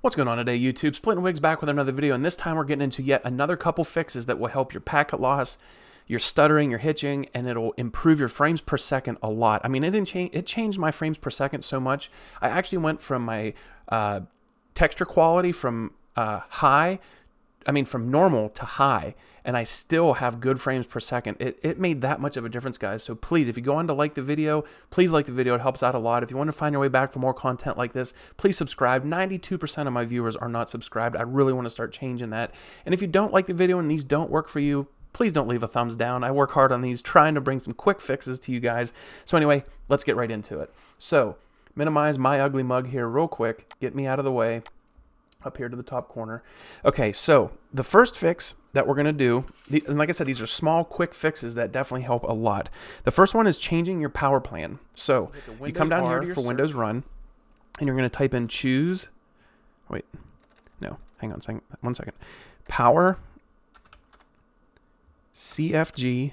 What's going on today, YouTube? Splitting Wigs back with another video, and this time we're getting into yet another couple fixes that will help your packet loss, your stuttering, your hitching, and it'll improve your frames per second a lot. I mean, it didn't change. It changed my frames per second so much. I actually went from my uh, texture quality from uh, high I mean, from normal to high, and I still have good frames per second. It, it made that much of a difference, guys. So please, if you go on to like the video, please like the video. It helps out a lot. If you want to find your way back for more content like this, please subscribe. 92% of my viewers are not subscribed. I really want to start changing that. And if you don't like the video and these don't work for you, please don't leave a thumbs down. I work hard on these, trying to bring some quick fixes to you guys. So anyway, let's get right into it. So minimize my ugly mug here real quick. Get me out of the way up here to the top corner. Okay, so the first fix that we're going to do, and like I said, these are small, quick fixes that definitely help a lot. The first one is changing your power plan. So you come down here for Windows Run, and you're going to type in choose, wait, no, hang on second, one second, power cfg.cpl,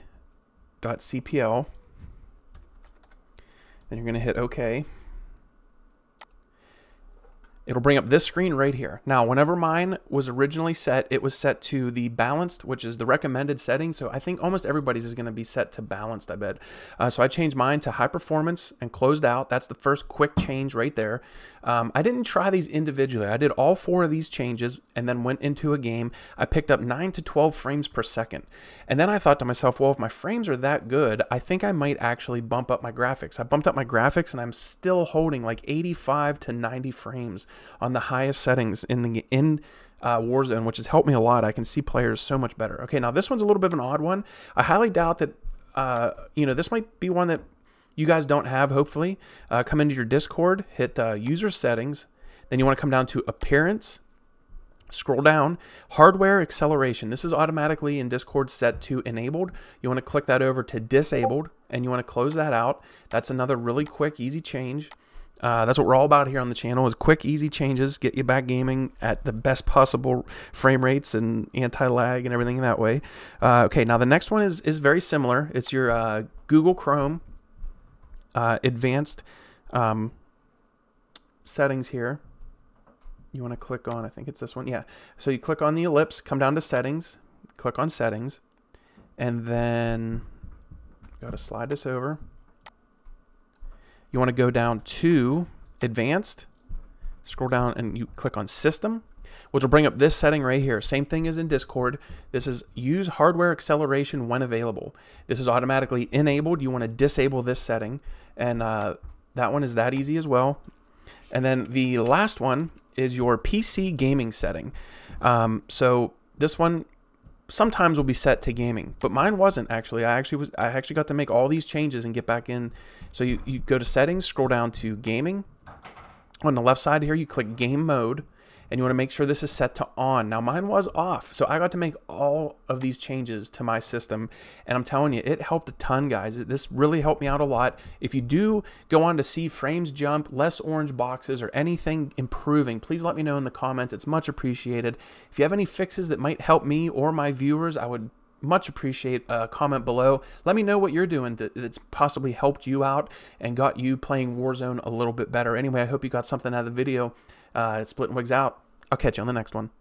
then you're going to hit OK it'll bring up this screen right here. Now, whenever mine was originally set, it was set to the balanced, which is the recommended setting. So I think almost everybody's is going to be set to balanced, I bet. Uh, so I changed mine to high performance and closed out. That's the first quick change right there. Um, I didn't try these individually. I did all four of these changes and then went into a game. I picked up 9 to 12 frames per second. And then I thought to myself, well, if my frames are that good, I think I might actually bump up my graphics. I bumped up my graphics and I'm still holding like 85 to 90 frames on the highest settings in the in uh, Warzone, which has helped me a lot. I can see players so much better. Okay, now this one's a little bit of an odd one. I highly doubt that, uh, you know, this might be one that you guys don't have, hopefully. Uh, come into your Discord, hit uh, user settings, then you want to come down to appearance, scroll down, hardware acceleration. This is automatically in Discord set to enabled. You want to click that over to disabled, and you want to close that out. That's another really quick, easy change. Uh, that's what we're all about here on the channel is quick, easy changes, get you back gaming at the best possible frame rates and anti-lag and everything that way. Uh, okay, now the next one is, is very similar. It's your uh, Google Chrome uh, advanced um, settings here. You want to click on, I think it's this one. Yeah. So you click on the ellipse, come down to settings, click on settings, and then got to slide this over. You want to go down to advanced, scroll down and you click on system, which will bring up this setting right here. Same thing as in Discord. This is use hardware acceleration when available. This is automatically enabled. You want to disable this setting. And uh, that one is that easy as well. And then the last one is your PC gaming setting. Um, so this one sometimes will be set to gaming, but mine wasn't actually. I actually was I actually got to make all these changes and get back in. So you, you go to settings, scroll down to gaming. On the left side here, you click game mode and you want to make sure this is set to on. Now mine was off, so I got to make all of these changes to my system, and I'm telling you, it helped a ton, guys. This really helped me out a lot. If you do go on to see frames jump, less orange boxes, or anything improving, please let me know in the comments. It's much appreciated. If you have any fixes that might help me or my viewers, I would much appreciate a comment below. Let me know what you're doing that's possibly helped you out and got you playing Warzone a little bit better. Anyway, I hope you got something out of the video. Uh, Splitting Wigs out. I'll catch you on the next one.